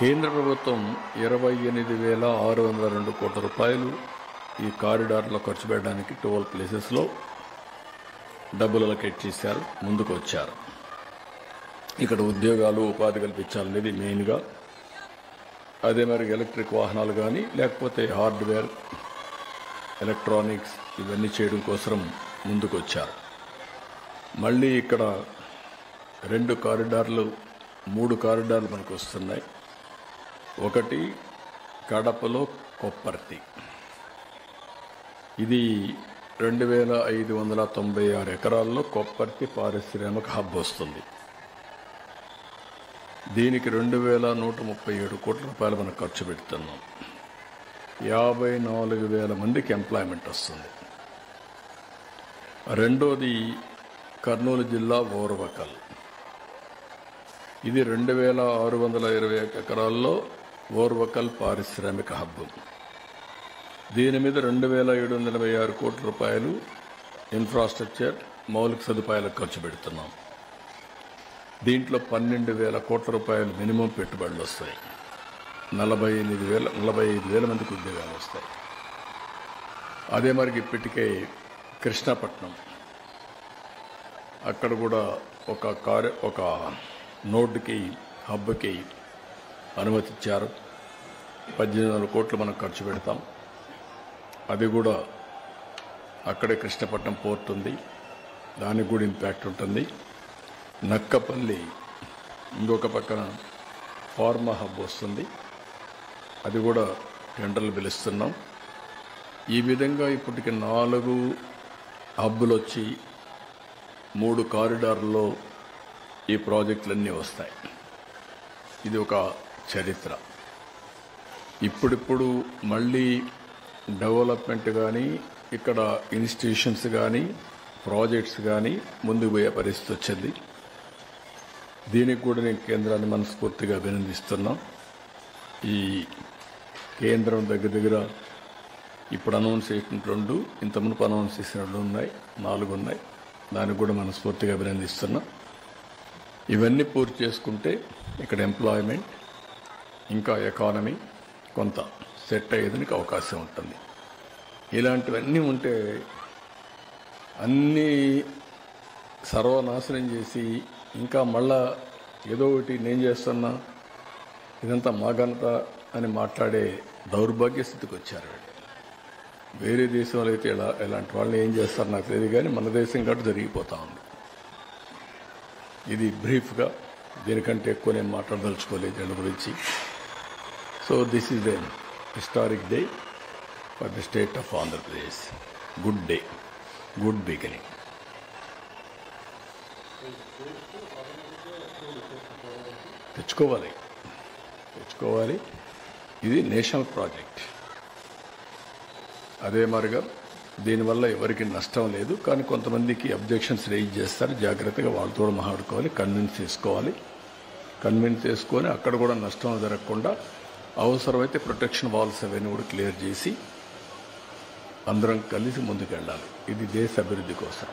కేంద్ర ప్రభుత్వం ఇరవై ఎనిమిది వేల ఆరు వందల రెండు కోట్ల రూపాయలు ఈ కారిడార్లో ఖర్చు పెట్టడానికి టోల్ ప్లేసెస్లో డబ్బులు అలొకేట్ చేశారు ముందుకు వచ్చారు. ఇక్కడ ఉద్యోగాలు ఉపాధి కల్పించాలనేది మెయిన్గా. అదే మరి ఎలక్ట్రిక్ వాహనాలు కానీ లేకపోతే హార్డ్వేర్ ఎలక్ట్రానిక్స్ ఇవన్నీ చేయడం కోసం ముందుకు వచ్చారు. మళ్ళీ ఇక్కడ రెండు కారిడార్లు మూడు కారిడార్లు మనకు వస్తున్నాయి. ఒకటి కడపలో కొప్పర్తి. ఇది రెండు వేల ఐదు వందల తొంభై ఆరు ఎకరాల్లో కొప్పర్తి పారిశ్రామిక హబ్ వస్తుంది. దీనికి రెండు వేల నూట ముప్పై ఏడు కోట్ల రూపాయలు మనం ఖర్చు పెడుతున్నాం. యాభై నాలుగు వేల మందికి ఎంప్లాయ్మెంట్ వస్తుంది. రెండోది కర్నూలు జిల్లా ఓర్వకల్. ఇది రెండు వేల ఆరు వందల ఇరవై ఎకరాల్లో ఓర్వకల్ పారిశ్రామిక హబ్ దీని మీద రెండు వేల ఏడు వందల ఎనభై ఆరు కోట్ల రూపాయలు ఇన్ఫ్రాస్ట్రక్చర్ మౌలిక సదుపాయాలకు ఖర్చు పెడుతున్నాం. దీంట్లో పన్నెండు వేల కోట్ల రూపాయలు మినిమం పెట్టుబడులు వస్తాయి. నలభై ఎనిమిది వేల నలభై ఐదు వేల మందికి ఉద్యోగాలు వస్తాయి. అదే మరి ఇప్పటికే కృష్ణాపట్నం. అక్కడ కూడా ఒక కార్య ఒక నోడ్కి హబ్కి అనుమతిచ్చారు. పద్దెనిమిది వందల కోట్లు మనం ఖర్చు పెడతాం. అది కూడా అక్కడే కృష్ణపట్నం పోర్ట్ ఉంది. దానికి కూడా ఇంపాక్ట్ ఉంటుంది. నక్కపల్లి ఇంకొక పక్కన ఫార్మా హబ్ వస్తుంది. అది కూడా టెండర్లు పిలుస్తున్నాం. ఈ విధంగా ఇప్పటికి నాలుగు హబ్బులు వచ్చి మూడు కారిడార్లో ఈ ప్రాజెక్టులన్నీ వస్తాయి. ఇది ఒక చరిత్ర. ఇప్పుడిప్పుడు మళ్ళీ డెవలప్మెంట్ కానీ ఇక్కడ ఇన్స్టిట్యూషన్స్ కానీ ప్రాజెక్ట్స్ కానీ ముందుకు పోయే పరిస్థితి వచ్చింది. దీనికి కూడా నేను కేంద్రాన్ని మనస్ఫూర్తిగా అభినందిస్తున్నాం. ఈ కేంద్రం దగ్గర దగ్గర ఇప్పుడు అనౌన్స్ చేసిన రెండు ఇంత మునుపు అనౌన్స్ చేసిన రెండు ఉన్నాయి నాలుగు ఉన్నాయి. దానికి కూడా మనస్ఫూర్తిగా అభినందిస్తున్నాం. ఇవన్నీ పూర్తి చేసుకుంటే ఇక్కడ ఎంప్లాయ్మెంట్ ఇంకా ఎకానమీ కొంత సెట్ అయ్యేదానికి అవకాశం ఉంటుంది. ఇలాంటివన్నీ ఉంటే అన్నీ సర్వనాశనం చేసి ఇంకా మళ్ళా ఏదో ఒకటి నేను చేస్తున్నా ఇదంతా మా ఘనత అని మాట్లాడే దౌర్భాగ్య స్థితికి వచ్చారు వేరే దేశంలో అయితే ఇలా ఇలాంటి వాళ్ళు ఏం చేస్తారు నాకు తెలియదు కానీ మన దేశం కాబట్టి జరిగిపోతూ ఉంది. ఇది బ్రీఫ్గా దీనికంటే ఎక్కువ నేను మాట్లాడదలుచుకోలేదు దాని గురించి. So this is the historic day for the state of Andhra Pradesh good day good beginning తెచ్చుకోవాలి తెచ్చుకోవాలి ఇది నేషనల్ ప్రాజెక్ట్ అదే మరిగా దీనివల్ల ఎవరికి నష్టం లేదు కానీ కొంతమందికి అబ్జెక్షన్స్ రేజ్ చేస్తారు జాగ్రత్తగా వాళ్ళతో మాట్లాడుకోవాలి కన్విన్స్ చేసుకోవాలి కన్విన్స్ చేసుకొని అక్కడ కూడా నష్టం జరగకుండా అవసరమైతే ప్రొటెక్షన్ వాల్స్ అవన్నీ కూడా క్లియర్ చేసి అందరం కలిసి ముందుకెళ్ళాలి. ఇది దేశ అభివృద్ధి కోసం.